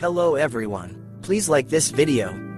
Hello everyone. Please like this video.